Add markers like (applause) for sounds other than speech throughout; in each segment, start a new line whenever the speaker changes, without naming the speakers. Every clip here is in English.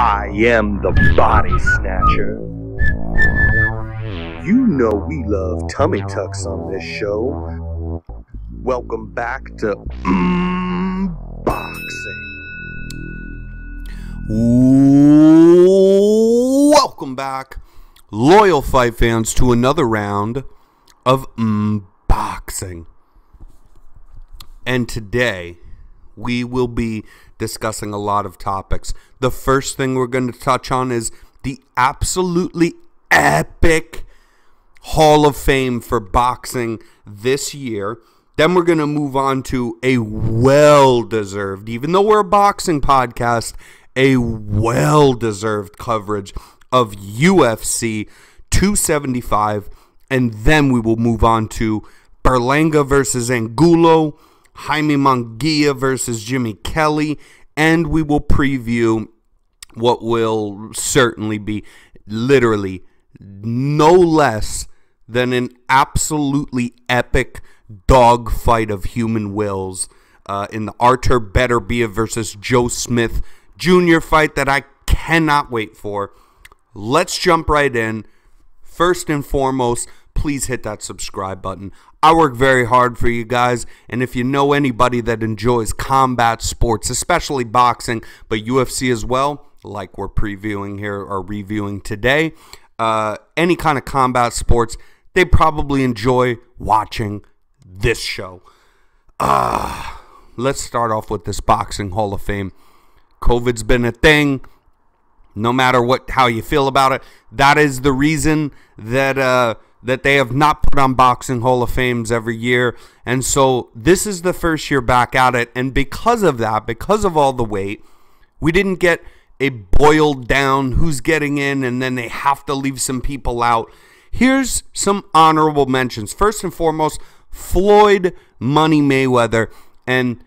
I am the body snatcher. You know we love tummy tucks on this show. Welcome back to mm, Boxing.
Welcome back, loyal fight fans, to another round of unboxing. And today, we will be discussing a lot of topics. The first thing we're going to touch on is the absolutely epic Hall of Fame for boxing this year. Then we're going to move on to a well deserved, even though we're a boxing podcast, a well deserved coverage of UFC 275. And then we will move on to Berlanga versus Angulo, Jaime Munguia versus Jimmy Kelly, and we will preview what will certainly be literally no less than an absolutely epic dogfight of human wills uh, in the Artur Beterbiev versus Joe Smith Jr. fight that I cannot wait for. Let's jump right in. First and foremost, please hit that subscribe button. I work very hard for you guys, and if you know anybody that enjoys combat sports, especially boxing, but UFC as well, like we're previewing here or reviewing today, uh, any kind of combat sports, they probably enjoy watching this show. Uh, let's start off with this Boxing Hall of Fame. COVID's been a thing. No matter what, how you feel about it, that is the reason that uh, that they have not put on Boxing Hall of Fames every year. And so this is the first year back at it. And because of that, because of all the wait, we didn't get a boiled down who's getting in and then they have to leave some people out. Here's some honorable mentions. First and foremost, Floyd Money Mayweather. And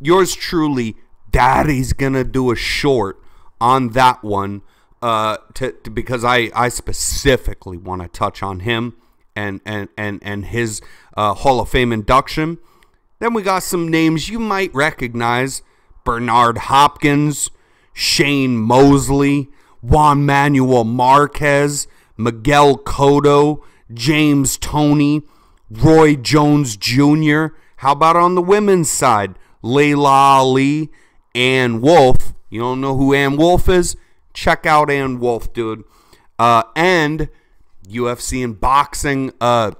yours truly, Daddy's to do a short on that one uh, to, to, because I, I specifically want to touch on him and and and and his uh, Hall of Fame induction. Then we got some names you might recognize: Bernard Hopkins, Shane Mosley, Juan Manuel Marquez, Miguel Cotto, James Toney, Roy Jones Jr. How about on the women's side? Laila Ali, Ann Wolfe. You don't know who Ann Wolfe is? Check out Ann Wolfe, dude. Uh, and UFC and boxing, uh,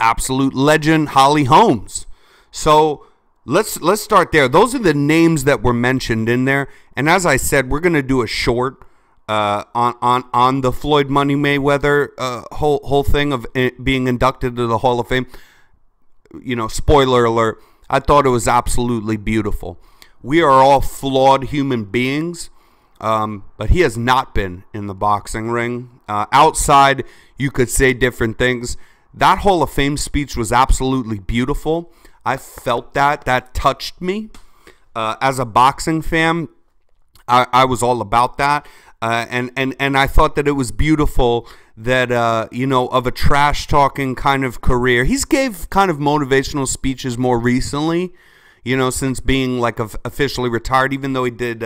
absolute legend Holly Holmes. So let's let's start there. Those are the names that were mentioned in there. And as I said, we're gonna do a short uh, on on on the Floyd Money Mayweather uh, whole whole thing of being inducted to the Hall of Fame. You know, spoiler alert. I thought it was absolutely beautiful. We are all flawed human beings um, but he has not been in the boxing ring. Uh, outside, you could say different things. That Hall of Fame speech was absolutely beautiful. I felt that. That touched me. Uh, as a boxing fan, I, I was all about that. Uh, and, and, and I thought that it was beautiful that, uh, you know, of a trash talking kind of career. He's gave kind of motivational speeches more recently, you know, since being like officially retired, even though he did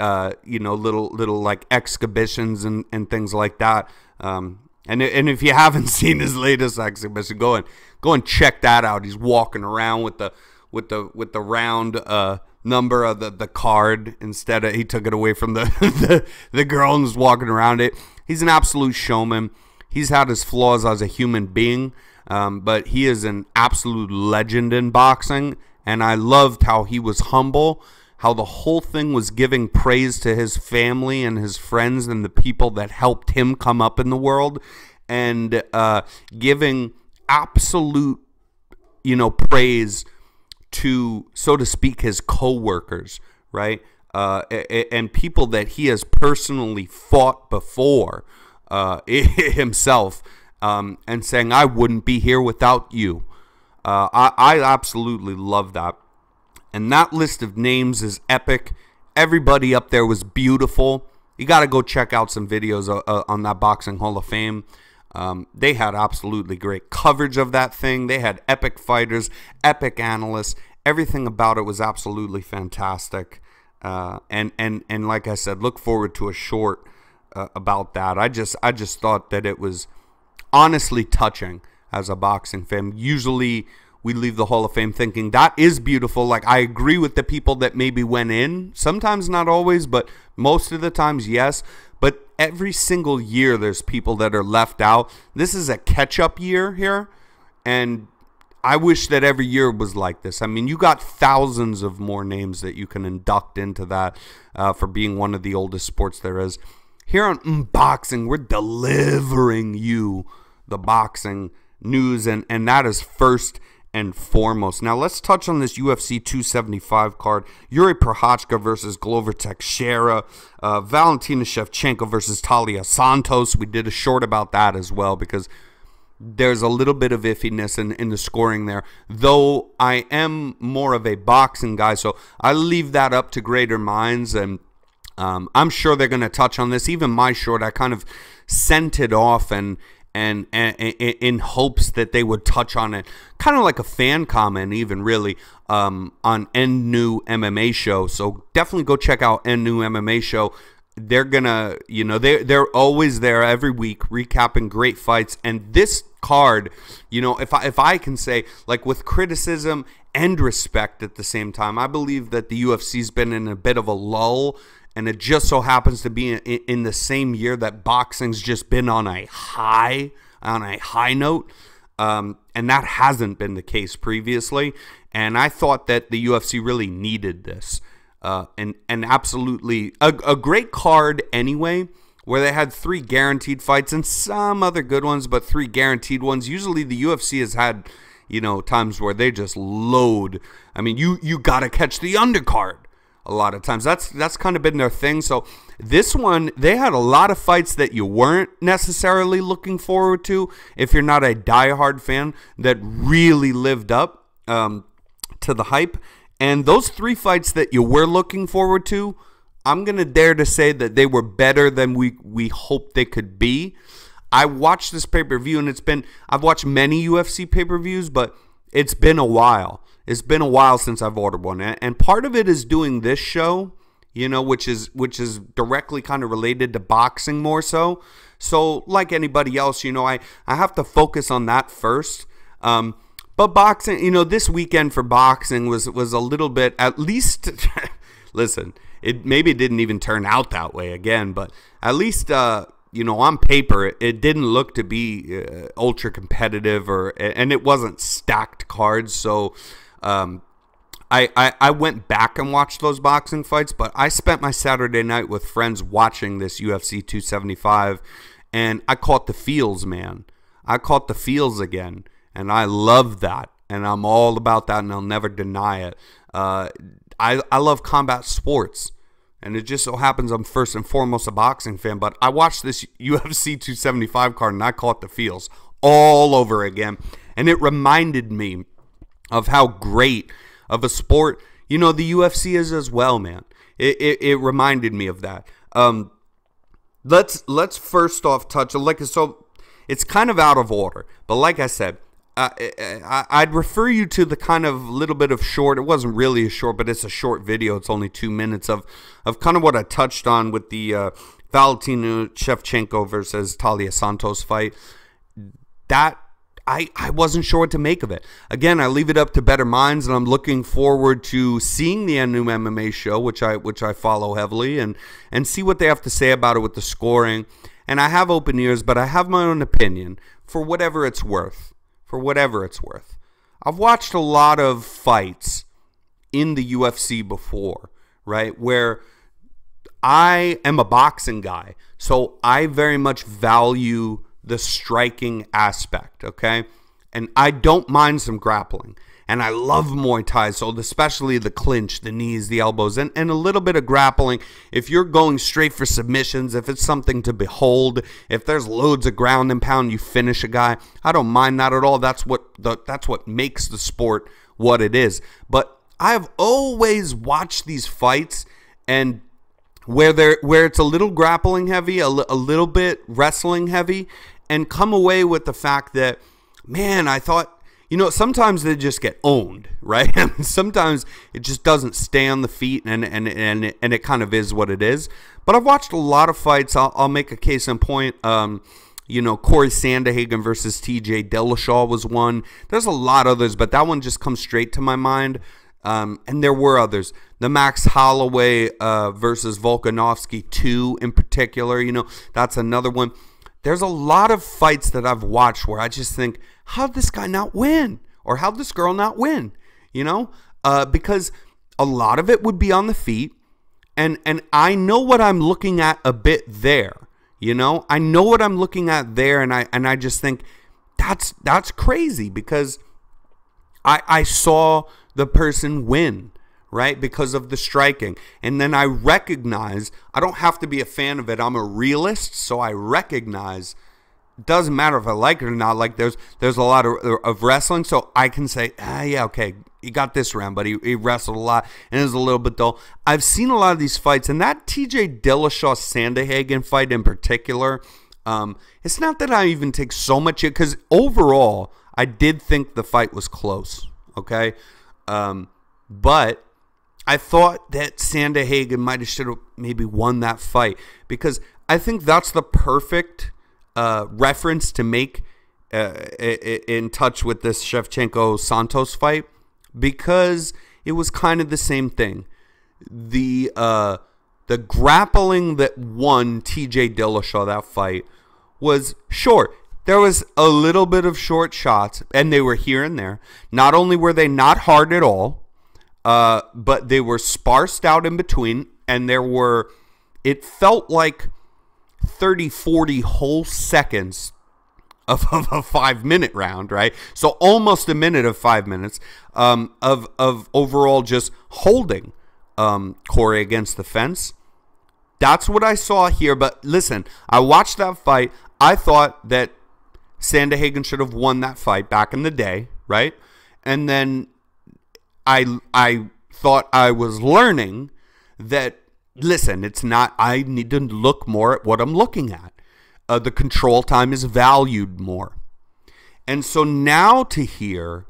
uh, you know, little little like exhibitions and, and things like that. Um, and and if you (laughs) haven't seen his latest exhibition, go and go and check that out. He's walking around with the with the with the round uh, number of the, the card instead of he took it away from the, (laughs) the the girl and was walking around it. He's an absolute showman. He's had his flaws as a human being, um, but he is an absolute legend in boxing. And I loved how he was humble how the whole thing was giving praise to his family and his friends and the people that helped him come up in the world and uh, giving absolute you know praise to so to speak his co-workers right? Uh, and people that he has personally fought before uh, (laughs) himself um, and saying I wouldn't be here without you. Uh, I, I absolutely love that and that list of names is epic. Everybody up there was beautiful. You got to go check out some videos uh, uh, on that Boxing Hall of Fame. Um, they had absolutely great coverage of that thing. They had epic fighters, epic analysts. Everything about it was absolutely fantastic. Uh, and and and like I said, look forward to a short uh, about that. I just I just thought that it was honestly touching as a boxing fan. Usually we leave the Hall of Fame thinking that is beautiful. Like I agree with the people that maybe went in. Sometimes not always, but most of the times yes. But every single year there's people that are left out. This is a catch-up year here, and I wish that every year was like this. I mean, you got thousands of more names that you can induct into that uh, for being one of the oldest sports there is. Here on Unboxing, we're delivering you the boxing news, and, and that is first and foremost. Now let's touch on this UFC 275 card. Yuri Prochazka versus Glover Teixeira. Uh, Valentina Shevchenko versus Taila Santos. We did a short about that as well because there's a little bit of iffiness in, in the scoring there. Though I am more of a boxing guy, so I leave that up to greater minds and um, I'm sure they're going to touch on this. Even my short, I kind of sent it off and and, and, and, in hopes that they would touch on it, kind of like a fan comment, even really um, on N New MMA show. So definitely go check out N New MMA show. They're gonna, you know, they they're always there every week recapping great fights. And this card, you know, if I if I can say like with criticism and respect at the same time, I believe that the UFC's been in a bit of a lull and it just so happens to be in, in, the same year that boxing's just been on a high on a high note. Um, and that hasn't been the case previously. And i thought that the ufc really needed this uh, and and absolutely a, a great card anyway where they had three guaranteed fights and some other good ones but three guaranteed ones. Usually the ufc has had you know times where they just load. I mean you you got to catch the undercard a lot of times. That's that's kind of been their thing. So this one, they had a lot of fights that you weren't necessarily looking forward to if you're not a diehard fan that really lived up um, to the hype. And those three fights that you were looking forward to, I'm gonna dare to say that they were better than we we hoped they could be. I watched this pay per view, and it's been I've watched many UFC pay per views, but it's been a while. It's been a while since I've ordered one, and part of it is doing this show, you know, which is which is directly kind of related to boxing more so. So, like anybody else, you know, I I have to focus on that first. Um, but boxing, you know, this weekend for boxing was was a little bit at least. (laughs) listen, it maybe it didn't even turn out that way again, but at least. Uh, you know, on paper, it didn't look to be uh, ultra competitive, or and it wasn't stacked cards. So, um, I, I, I went back and watched those boxing fights, but I spent my Saturday night with friends watching this UFC 275, and I caught the feels, man. I caught the feels again, and I love that, and I'm all about that, and I'll never deny it. Uh, I, I love combat sports. And it just so happens I'm first and foremost a boxing fan, but I watched this UFC 275 card and I caught the feels all over again. And it reminded me of how great of a sport, you know, the UFC is as well, man. It, it, it reminded me of that. Um, let's let's first off touch like so. It's kind of out of order, but like I said, I, I'd refer you to the kind of little bit of short. It wasn't really a short, but it's a short video. It's only two minutes of of kind of what I touched on with the uh, Valentina Shevchenko versus Talia Santos fight. That I, I wasn't sure what to make of it. Again, I leave it up to better minds, and I'm looking forward to seeing the new MMA show, which I which I follow heavily, and and see what they have to say about it with the scoring. And I have open ears, but I have my own opinion for whatever it's worth for whatever it's worth. I've watched a lot of fights in the UFC before, right? Where I am a boxing guy, so I very much value the striking aspect, okay? And I don't mind some grappling and I love Muay Thai, so especially the clinch, the knees, the elbows, and, and a little bit of grappling. If you're going straight for submissions, if it's something to behold, if there's loads of ground and pound, you finish a guy. I don't mind that at all. That's what the, that's what makes the sport what it is. But I've always watched these fights and where they where it's a little grappling heavy, a, a little bit wrestling heavy, and come away with the fact that man, I thought you know, sometimes they just get owned, (laughs) right? sometimes it just doesn't stay on the feet, and and and it, and it kind of is what it is. But I've watched a lot of fights. I'll, I'll make a case in point. Um, you know, Corey Sandhagen versus TJ Dillashaw was one. There's a lot of others, but that one just comes straight to my mind. Um, and there were others. The Max Holloway uh, versus Volkanovski 2 in particular, you know, that's another one. There's a lot of fights that I've watched where I just think, how'd this guy not win? Or how'd this girl not win? You know? Uh, because a lot of it would be on the feet. And, and I know what I'm looking at a bit there. You know, I know what I'm looking at there, and I and I just think that's that's crazy because I I saw the person win right because of the striking. And then i recognize i don't have to be a fan of it. I'm a realist so i recognize it doesn't matter if i like it or not like there's there's a lot of, of wrestling so i can say ah yeah okay he got this round but he, he wrestled a lot and it was a little bit dull. I've seen a lot of these fights and that tj dillashaw sandhagen fight in particular um, it's not that i even take so much it, because overall i did think the fight was close okay um, but I thought that Sandhagen might have should have maybe won that fight because I think that's the perfect uh, reference to make uh, in touch with this Shevchenko Santos fight because it was kind of the same thing. The uh, the grappling that won TJ Dillashaw that fight was short. There was a little bit of short shots, and they were here and there. Not only were they not hard at all, uh, but they were sparsed out in between, and there were, it felt like 30, 40 whole seconds of, of a five minute round, right? So almost a minute of five minutes um, of, of overall just holding um, Corey against the fence. That's what I saw here. But listen, I watched that fight. I thought that Sandhagen should have won that fight back in the day, right? And then I I thought I was learning that listen, it's not I need to look more at what I'm looking at. Uh, the control time is valued more. And so now to hear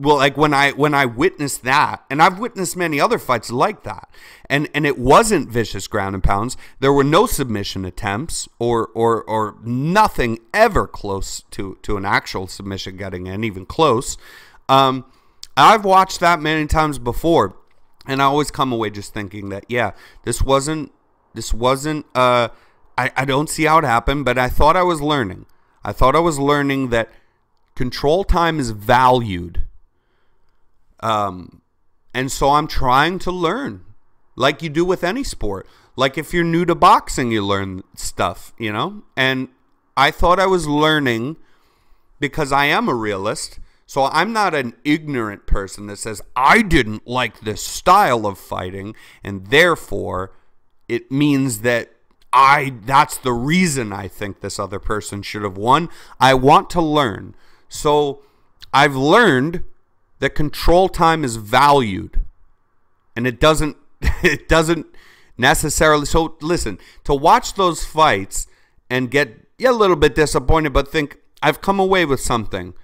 well like when i when i witnessed that and i've witnessed many other fights like that and and it wasn't vicious ground and pounds. There were no submission attempts or or or nothing ever close to to an actual submission getting in even close. Um i've watched that many times before and i always come away just thinking that yeah this wasn't this wasn't uh i i don't see how it happened but i thought i was learning. I thought i was learning that control time is valued um, and so I'm trying to learn, like you do with any sport. Like if you're new to boxing, you learn stuff, you know? And I thought I was learning because I am a realist. So I'm not an ignorant person that says, I didn't like this style of fighting, and therefore it means that I that's the reason I think this other person should have won. I want to learn. So I've learned that control time is valued. And it doesn't (laughs) it doesn't necessarily so listen to watch those fights and get yeah, a little bit disappointed but think I've come away with something.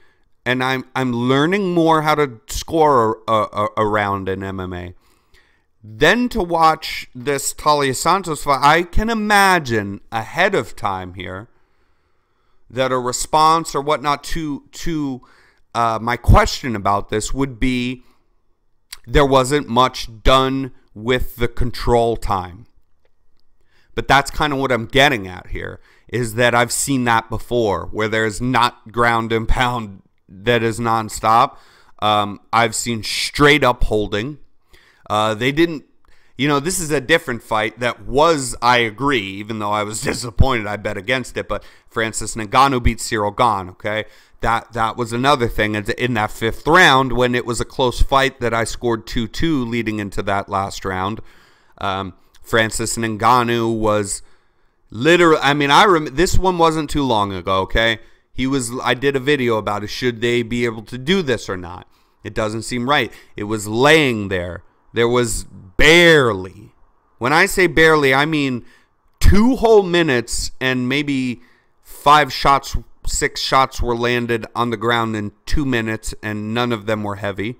And I'm I'm learning more how to score a, a, a round in MMA then to watch this Taila Santos fight I can imagine ahead of time here that a response or whatnot to to uh, my question about this would be there wasn't much done with the control time. But that's kind of what I'm getting at here is that I've seen that before where there's not ground and pound that is nonstop. Um, I've seen straight up holding. Uh, they didn't, you know, this is a different fight that was, I agree, even though I was (laughs) disappointed, I bet against it. But Francis Ngannou beat Cyril Gane, okay? that that was another thing in that fifth round when it was a close fight that I scored 2-2 leading into that last round. Um, Francis Ngannou was literally I mean I rem- this one wasn't too long ago, okay? He was I did a video about it should they be able to do this or not. It doesn't seem right. It was laying there. There was barely. When I say barely, I mean two whole minutes and maybe five shots six shots were landed on the ground in two minutes, and none of them were heavy.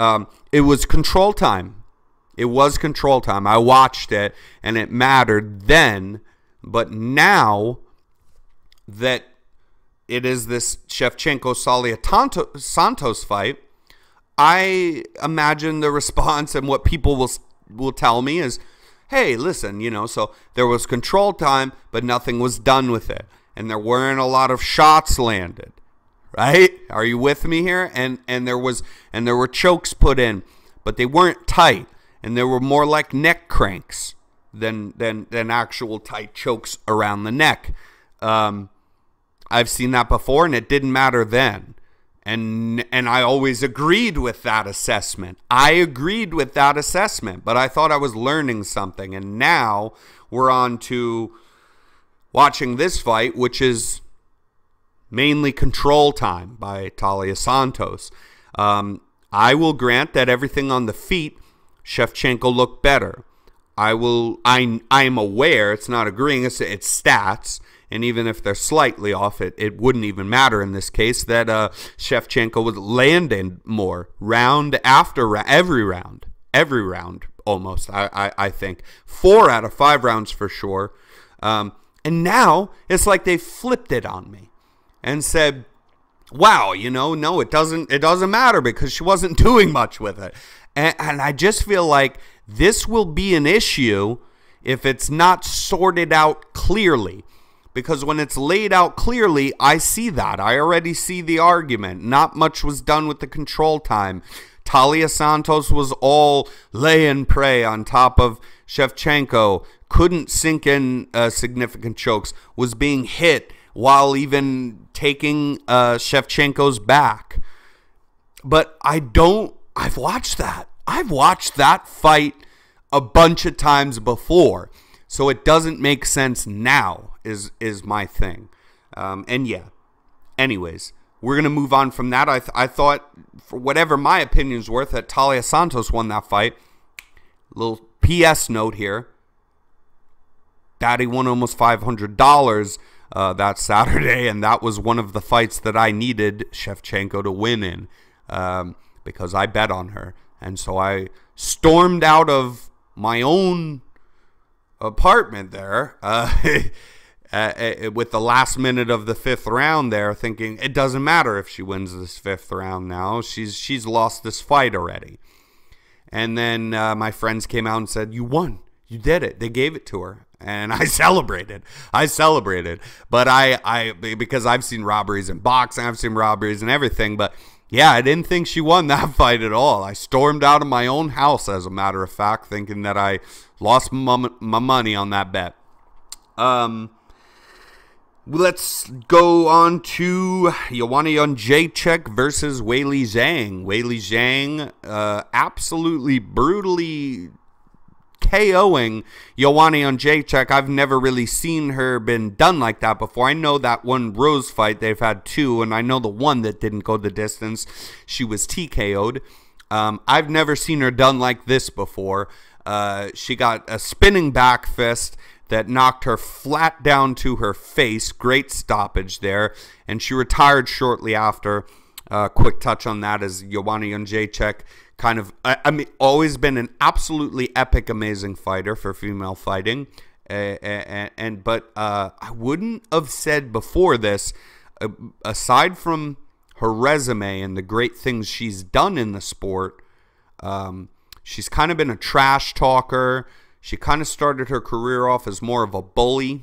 Um, it was control time. It was control time. I watched it, and it mattered then. But now that it is this Shevchenko Salia Santos fight, I imagine the response and what people will will tell me is, "Hey, listen, you know, so there was control time, but nothing was done with it, and there weren't a lot of shots landed." Right? Are you with me here? And and there was and there were chokes put in, but they weren't tight, and there were more like neck cranks than than than actual tight chokes around the neck. Um, I've seen that before, and it didn't matter then. And and I always agreed with that assessment. I agreed with that assessment, but I thought I was learning something. And now we're on to watching this fight, which is mainly control time by Taila Santos. Um, I will grant that everything on the feet, Shevchenko looked better. I will. I I am aware it's not agreeing. It's it's stats and even if they're slightly off, it, it wouldn't even matter in this case that uh, Shevchenko was landing more round after every round, every round almost. I, I, I think four out of five rounds for sure. Um, and now it's like they flipped it on me and said, "Wow, you know, no, it doesn't. It doesn't matter because she wasn't (laughs) doing much with it." And, and I just feel like this will be an issue if it's not sorted out clearly because when it's laid out clearly, I see that. I already see the argument. Not much was done with the control time. Taila Santos was all lay and pray on top of Shevchenko. Couldn't sink in uh, significant chokes. Was being hit while even taking uh, Shevchenko's back. But I don't. I've watched that. I've watched that fight a bunch of times before. So it doesn't make sense now is is my thing. Um, and yeah. Anyways, we're gonna move on from that. I th- I thought for whatever my opinion's worth that Talia Santos won that fight. Little P.S. note here. Daddy won almost five hundred dollars uh, that Saturday, and that was one of the fights that I needed Shevchenko to win in um, because I bet on her, and so I stormed out of my own apartment there. Uh, (laughs) uh, uh, with the last minute of the fifth round there, thinking it doesn't matter if she wins this fifth round now. She's she's lost this fight already. And then uh, my friends came out and said, "You won. You did it. They gave it to her." And I (laughs) celebrated. I celebrated. But I I because I've seen robberies in boxing, I've seen robberies and everything, but yeah, I didn't think she won (laughs) that fight at all. I stormed out of my own house, as a matter of fact, thinking that I lost my, my money on that bet. Um, Let's go on to Joanna Jędrzejczyk versus Weili Zhang. Weili Zhang uh, absolutely brutally KOing Joanna Jędrzejczyk. I've never really seen her been done like that before. I know that one Rose fight, they've had two, and I know the one that didn't go the distance, she was TKO'd. Um, I've never seen her done like this before. Uh, she got a spinning back fist that knocked her flat down to her face. Great stoppage there. And she retired shortly after. Uh, quick touch on that as Joanna Jędrzejczyk kind of, I, I, mean, always been an absolutely epic, amazing fighter for female fighting. Uh, and, and, but uh, I wouldn't have said before this, uh, aside from her resume and the great things she's done in the sport, um, she's kind of been a trash talker. She kind of started her career off as more of a bully.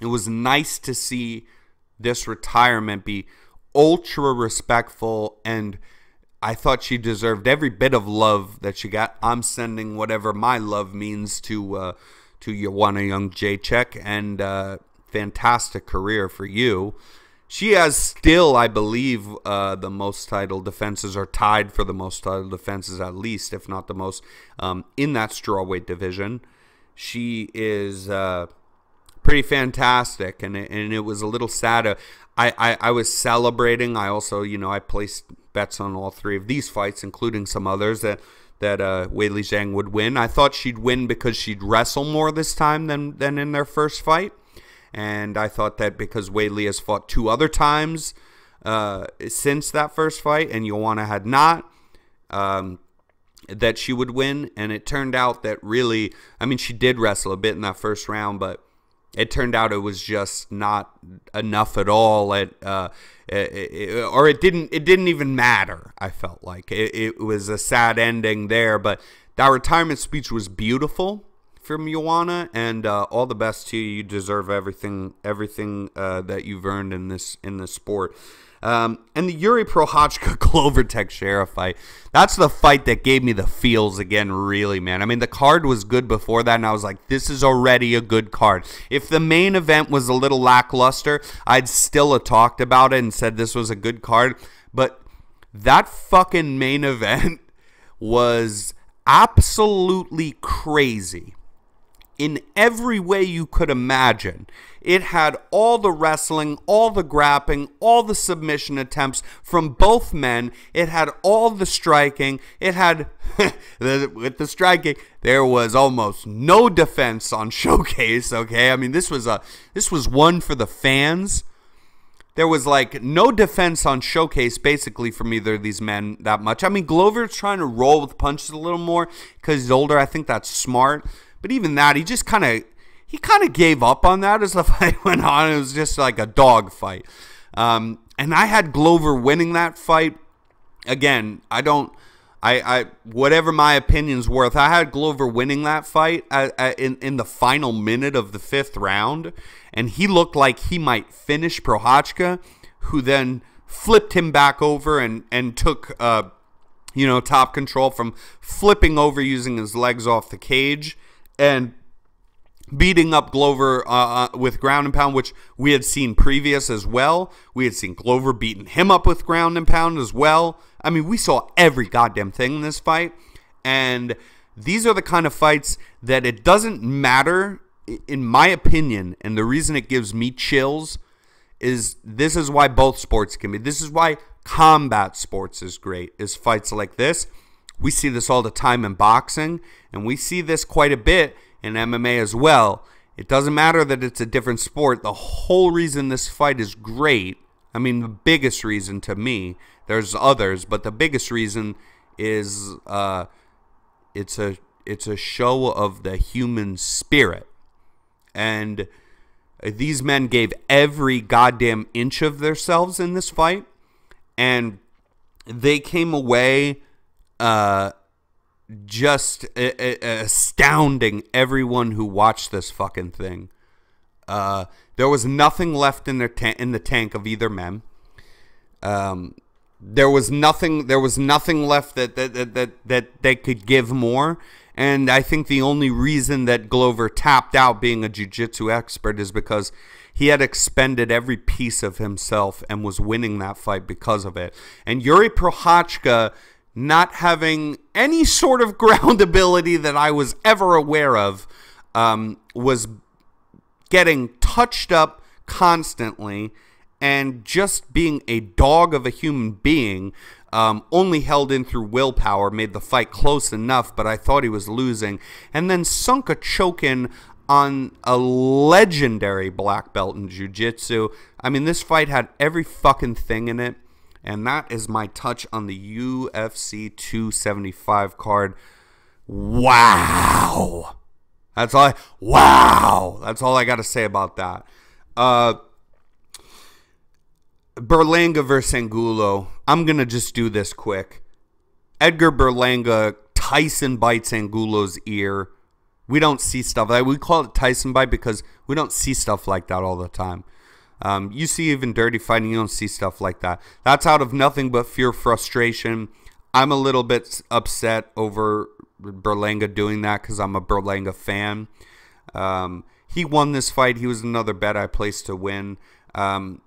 It was nice to see this retirement be ultra respectful and I thought she deserved every bit of love that she got. I'm sending whatever my love means to uh, to Joanna Jędrzejczyk and uh, fantastic career for you. She has still, I believe, uh, the most title defenses are tied for the most title defenses, at least, if not the most, um, in that strawweight division. She is uh, pretty fantastic, and it, and it was a little sad. Uh, I, I, I was celebrating. I also, you know, I placed bets on all three of these fights, including some others that that uh, Weili Zhang would win. I thought she'd win because she'd wrestle more this time than than in their first fight And I thought that because Weili has fought two other times uh, since that first fight, and Joanna had not, um, that she would win. And it turned out that really, I mean, she did wrestle a bit in that first round, but it turned out it was just not enough at all. At uh, it, it, or it didn't it didn't even matter. I felt like it, it was a sad ending there, but that retirement speech was beautiful from Joanna, and uh, all the best to you. You deserve everything, everything uh, that you've earned in this in this sport. Um, and the Yuri Prochazka Glover (laughs) Teixeira fight. That's the fight that gave me the feels again, really, man. I mean, the card was good before that, and I was like, this is already a good card. If the main event was a little lackluster, I'd still have talked about it and said this was a good card. But that fucking main (laughs) event was absolutely crazy in every way you could imagine. It had all the wrestling, all the grappling, all the submission attempts from both men. It had all the striking. It had, (laughs) with the striking, there was almost no defense on (laughs) Showcase. Okay, I mean this was a this was one for the fans. There was like no defense on Showcase basically from either of these men that much. I mean Glover's trying to roll with punches a little more because he's older. I think that's smart. But even that, he just kind of he kind of gave up on that as the (laughs) fight went on. It was just like a dog fight. Um, and I had Glover winning that fight. Again, I don't. I, I whatever my opinion's worth, I had Glover winning that fight in in the final minute of the fifth round, and he looked like he might finish Prochazka, who then flipped him back over and and took uh, you know top control from flipping over using his legs off the cage and beating up Glover uh, uh, with ground and pound, which we had seen previous as well. We had seen Glover beating him up with ground and pound as well. I mean, we saw every goddamn thing in this fight. And these are the kind of fights that it doesn't matter, in my opinion, and the reason it gives me chills is this is why both sports can be. This is why combat sports is great, is fights like this. We see this all the time in boxing, and we see this quite a bit in MMA as well. It doesn't matter that it's a different sport. The whole reason this fight is great, I mean, the biggest reason to me, there's others, but the biggest reason is uh, it's a it's a show of the human spirit, and these men gave every goddamn inch of themselves in this fight, and they came away uh, just astounding everyone who watched this fucking thing. Uh, there was nothing left in their ta- in the tank of either men. Um, there was nothing. There was nothing left that that, that that that they could give more. And I think the only reason that Glover tapped out being a jiu-jitsu expert is because he had expended every piece of himself and was winning that fight because of it. And Yuri Prochazka not having any sort of (laughs) ground ability that I was ever aware of, um, was getting touched up constantly and just being a dog of a human being. Um, only held in through willpower, made the fight close enough, but I thought he was losing. And then sunk a choke in on a legendary black belt in jiu jitsu. I mean, this fight had every fucking thing in it. And that is my touch on the UFC 275 card. Wow. That's all I, wow. That's all I got to say about that. Uh, Berlanga versus Angulo. I'm going to just do this quick. Edgar Berlanga, Tyson bites Angulo's ear. We don't see stuff like we call it Tyson bite because we don't see stuff like that all the time. Um, you see even dirty fighting, you don't see stuff like that. That's out of nothing but fear, frustration. I'm a little bit upset over Berlanga doing that because I'm a Berlanga fan. Um, he won this fight. He was another bet I placed to win. Um,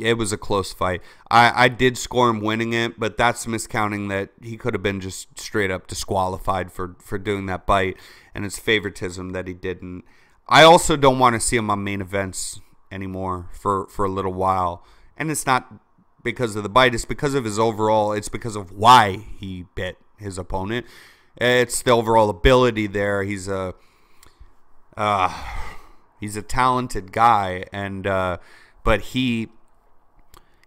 it was a close fight. I, I did score him winning it, but that's miscounting that he could have been just straight up disqualified for, for doing that bite, and it's favoritism that he didn't. I also don't want to see him on main events anymore for for a little while, and it's not because of the bite. It's because of his overall. It's because of why he bit his opponent. It's the overall ability there. He's a uh, He's a talented guy, and uh, but he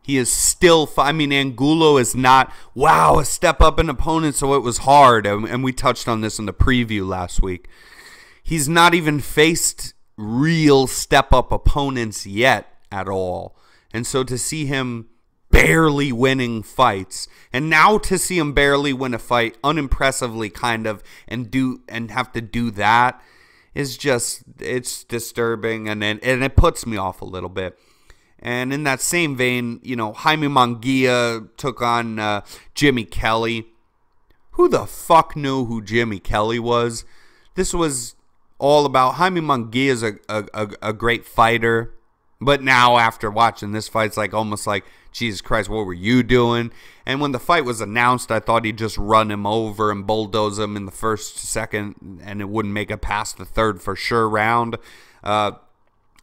he is still. I mean, Angulo is not wow a step up an opponent, so it was hard, and, and we touched on this in the preview last week. He's not even faced real step up opponents yet at all, and so to see him barely winning fights and now to see him barely win a fight unimpressively kind of and do and have to do that is just it's disturbing and and, and it puts me off a little bit. And in that same vein you know Jaime Munguia took on uh, Jimmy Kelly. Who the fuck knew who Jimmy Kelly was? This was all about Jaime Munguia is a, a, a, a great fighter but now after watching this fight, it's like almost like Jesus Christ, what were you doing? And when the fight was announced, I thought he'd just run him over and bulldoze him in the first, second, and it wouldn't make it past the third for sure round. Uh,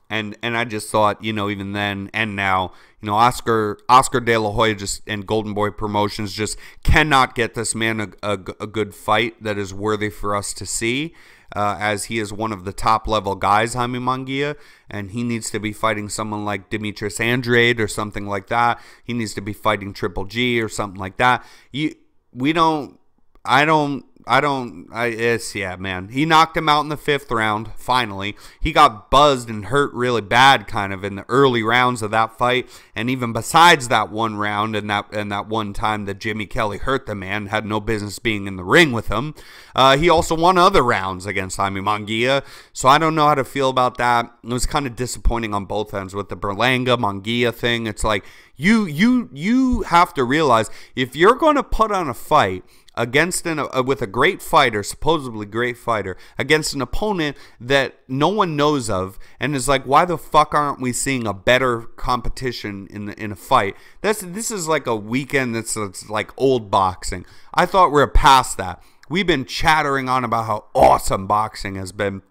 and and I just thought, you know, even then and now, you know, Oscar Oscar De La Hoya just and Golden Boy Promotions just cannot get this man a, a, a good fight that is worthy for us to see uh, as he is one of the top level guys, Jaime Munguia, and he needs to be fighting someone like Demetrius Andrade or something like that. He needs to be fighting Triple G or something like that. You, we don't, I don't I don't. I it's yeah, man. He knocked him out in the fifth round. Finally, he got buzzed and hurt really bad, kind of in the early rounds of that fight. And even besides that one round and that and that one time that Jimmy Kelly hurt the man, had no business being in the ring with him. Uh, he also won other rounds against Jaime Munguia. So I don't know how to feel about that. It was kind of disappointing on both ends with the Berlanga Munguia thing. It's like you you you have to realize if you're going to put on a fight against an uh, with a great fighter, supposedly great fighter, against an opponent that no one knows of, and is like, why the fuck aren't we seeing a better competition in the, in a fight? That's this is like a weekend that's, like old boxing. I thought we are past that. We've been chattering on about how awesome boxing has been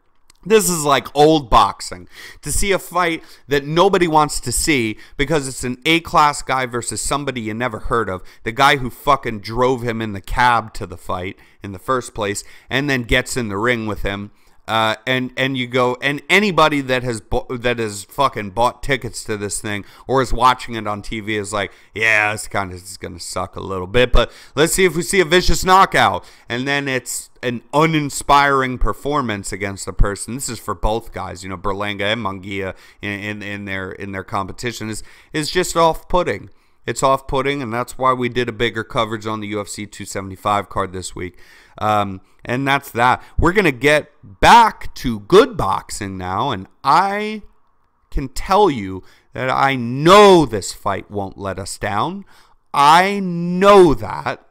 this is like old boxing. To see a fight that nobody wants to see because it's an A class guy versus somebody you never heard of. The guy who fucking drove him in the cab to the fight in the first place and then gets in the ring with him uh, and and you go and anybody that has that has fucking bought tickets to this thing or is watching it on TV is like, yeah, it's kind of it's gonna suck a little bit, but let's see if we see a vicious knockout, and then it's an uninspiring performance against a person. This is for both guys, you know, Berlanga and Munguia in, in, in their in their competition is is just off putting. It's off putting, and that's why we did a bigger coverage on the UFC 275 card this week. Um, and that's that. We're going to get back to good boxing now, and I can tell you that I know this fight won't let us down. I know that.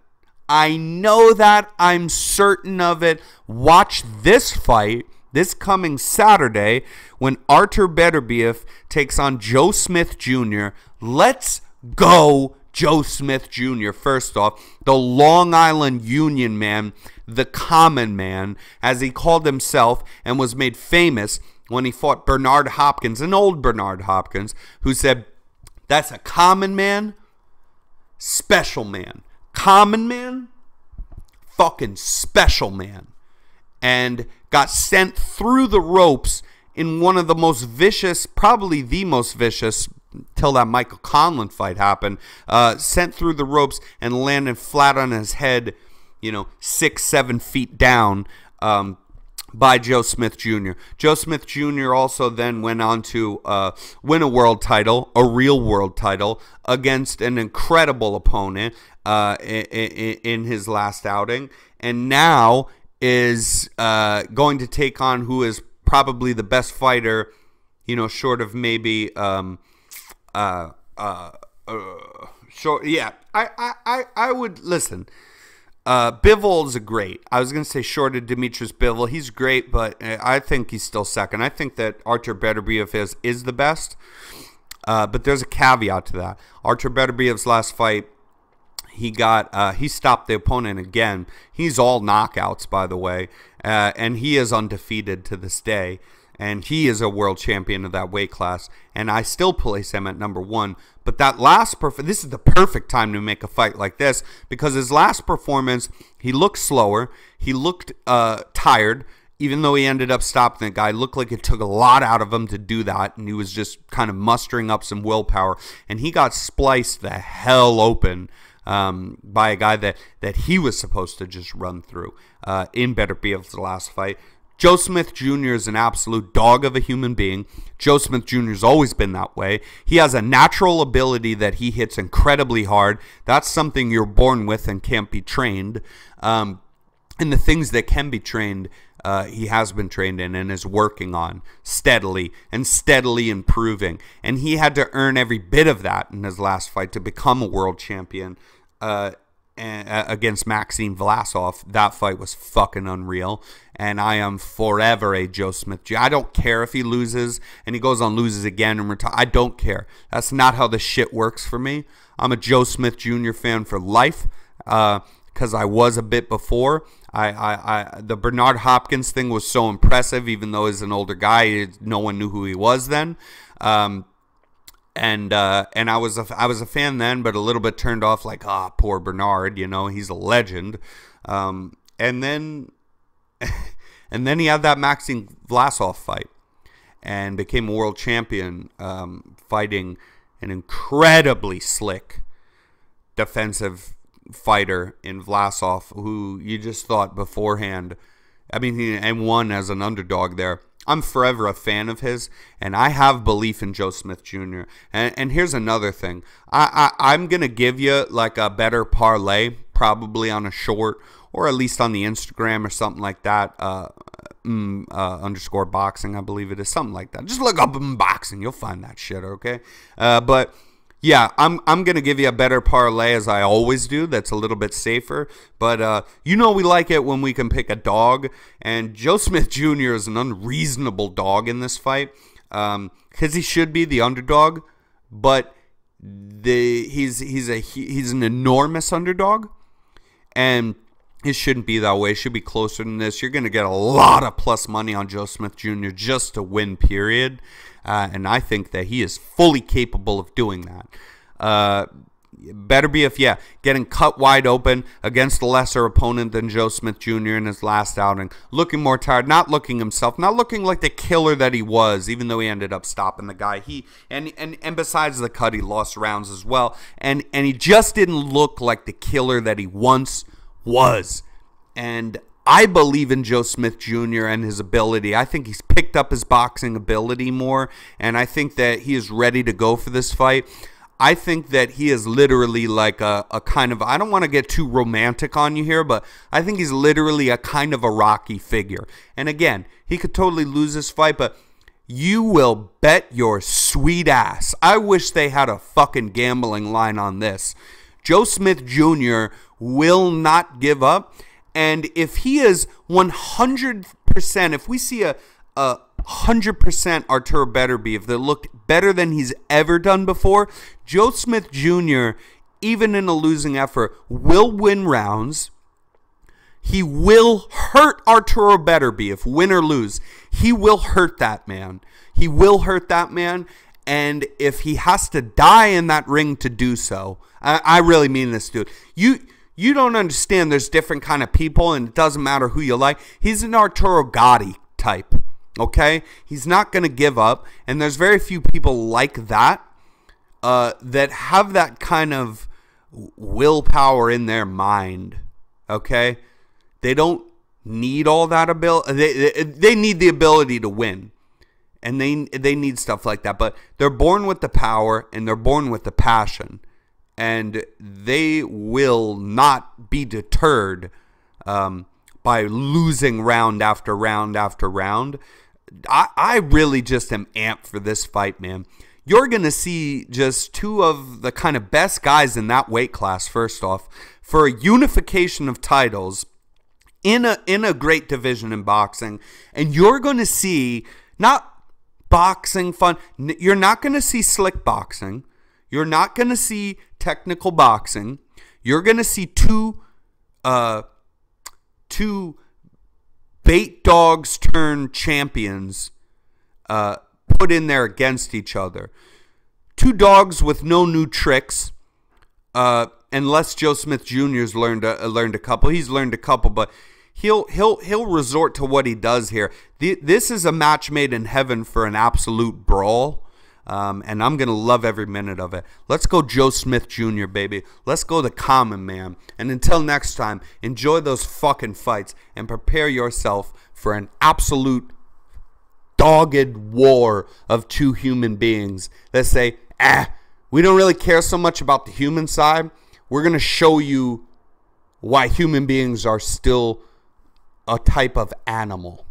I know that. I'm certain of it. Watch this fight this coming Saturday when Artur Beterbiev takes on Joe Smith Jr. Let's go Joe Smith Jr., first off, the Long Island Union man, the common man, as he called himself and was made famous when he fought Bernard Hopkins, an old Bernard Hopkins, who said, That's a common man, special man. Common man, fucking special man. And got sent through the ropes in one of the most vicious, probably the most vicious till that Michael Conlan fight happened, uh, sent through the ropes and landed flat on his head, you know, six, seven feet down um, by Joe Smith Jr. Joe Smith Jr. also then went on to uh, win a world title, a real world title, against an incredible opponent uh, in, in, his last outing, and now is uh, going to take on who is probably the best fighter, you know, short of maybe. Um, uh, uh, uh, short. Yeah, I, I, I I would listen. Uh, Bivol is a great. I was going to say short of Demetrius Bivol. He's great, but uh, I think he's still second. I think that Artur Beterbiev is, is the best. Uh, but there's a caveat to that. Artur Beterbiev's last fight, he got uh, he stopped the opponent again. He's all knockouts, by the way, uh, and he is undefeated to this day and he is a world champion of that weight class. And I still place him at number one. But that last perfect, this is the perfect time to make a fight like this because his last performance, he looked slower, he looked uh, tired, even though he ended up stopping the guy, looked like it took a lot out of him to do that, and he was just kind of mustering up some willpower, and he got spliced the hell open um, by a guy that that he was supposed to just run through uh, in Beterbiev's last fight. Joe Smith Jr. is an absolute dog of a human being. Joe Smith Jr. has always been that way. He has a natural ability that he hits incredibly hard. That's something you're born with and can't be trained. Um, and the things that can be trained, uh, he has been trained in and is working on steadily and steadily improving. And he had to earn every bit of that in his last fight to become a world champion. Uh, against Maxime Vlasov, that fight was fucking unreal. And I am forever a Joe Smith. I don't care if he loses and he goes on loses again and retire. I don't care. That's not how the shit works for me. I'm a Joe Smith Jr. fan for life because uh, I was a bit before. I, I, I, the Bernard Hopkins thing was so impressive, even though he's an older guy, no one knew who he was then. Um, and uh, and I was a, I was a fan then, but a little bit turned off. Like, ah, oh, poor Bernard, you know, he's a legend. Um, and then (laughs) and then he had that Maxime Vlasov fight and became a world champion, um, fighting an incredibly slick defensive fighter in Vlasov, who you just thought beforehand. I mean, he and won as an underdog there. I'm forever a fan of his, and I have belief in Joe Smith Jr. And, and here's another thing: I, I I'm gonna give you like a better parlay, probably on a short or at least on the Instagram or something like that. Uh, mm, uh, underscore boxing, I believe it is something like that. Just look up boxing, you'll find that shit. Okay, uh, but yeah, I'm I'm gonna give you a better parlay as I always do. That's a little bit safer, but uh, you know we like it when we can pick a dog, and Joe Smith Jr. is an unreasonable dog in this fight because um, he should be the underdog, but the he's he's a he, he's an enormous underdog, and it shouldn't be that way. It should be closer than this. You're going to get a lot of plus money on Joe Smith Jr. just to win, period. Uh, and I think that he is fully capable of doing that. Uh, if yeah, getting cut wide open against a lesser opponent than Joe Smith Jr. in his last outing, looking more tired, not looking himself, not looking like the killer that he was, even though he ended up stopping the guy. He and and and besides the cut, he lost rounds as well, and and he just didn't look like the killer that he once was. And I believe in Joe Smith Jr. and his ability. I think he's picked up his boxing ability more, and I think that he is ready to go for this fight. I think that he is literally like a, a kind of, I don't want to get too romantic on you here, but I think he's literally a kind of a Rocky figure. And again, he could totally lose this fight, but you will bet your sweet ass. I wish they had a fucking gambling line on this. Joe Smith Jr. will not give up and if he is 100%, if we see a, a 100% Arturo Beterbiev that looked better than he's ever done before, Joe Smith Jr., even in a losing effort, will win rounds. He will hurt Arturo Beterbiev, win or lose. He will hurt that man. He will hurt that man. And if he has to die in that ring to do so, I, I really mean this, dude. You you don't understand there's different kind of people and it doesn't matter who you like. He's an Arturo Gatti type. Okay? He's not going to give up. And there's very few people like that uh, that have that kind of willpower in their mind. Okay? They don't need all that ability. They, they need the ability to win. And they, they need stuff like that. But they're born with the power and they're born with the passion and they will not be deterred um, by losing round after round after round. I, I really just am amped for this fight, man. You're going to see just two of the kind of best guys in that weight class, first off, for a unification of titles in a, in a great division in boxing. And you're going to see not boxing fun, you're not going to see slick boxing. You're not going to see technical boxing. You're going to see two uh, two bait dogs turn champions uh, put in there against each other. Two dogs with no new tricks. Uh, unless Joe Smith Jr.'s learned a, learned a couple. He's learned a couple, but he'll he'll he'll resort to what he does here. The, this is a match made in heaven for an absolute brawl. Um, and I'm going to love every minute of it. Let's go Joe Smith Jr., baby. Let's go the common man. And until next time, enjoy those fucking fights and prepare yourself for an absolute dogged war of two human beings that say, ah, we don't really care so much about the human side. We're going to show you why human beings are still a type of animal.